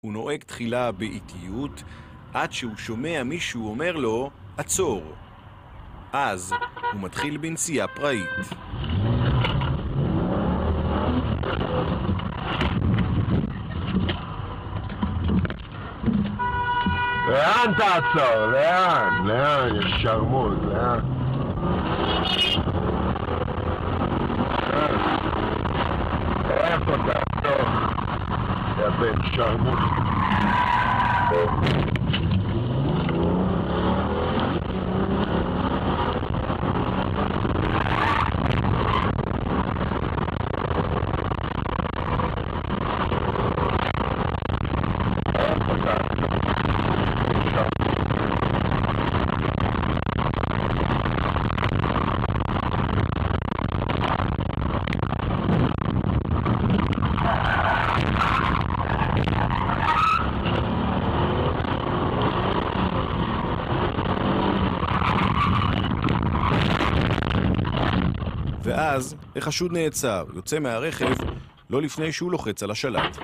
הוא נוהג תחילה באיטיות, עד שהוא שומע מישהו אומר לו, עצור. אז הוא מתחיל בנסיעה פראית. לאן תעצור? לאן? לאן? יא שרמוט, לאן? uh, Ben Sherwood. ואז החשוד נעצר, יוצא מהרכב, לא לפני שהוא לוחץ על השלט.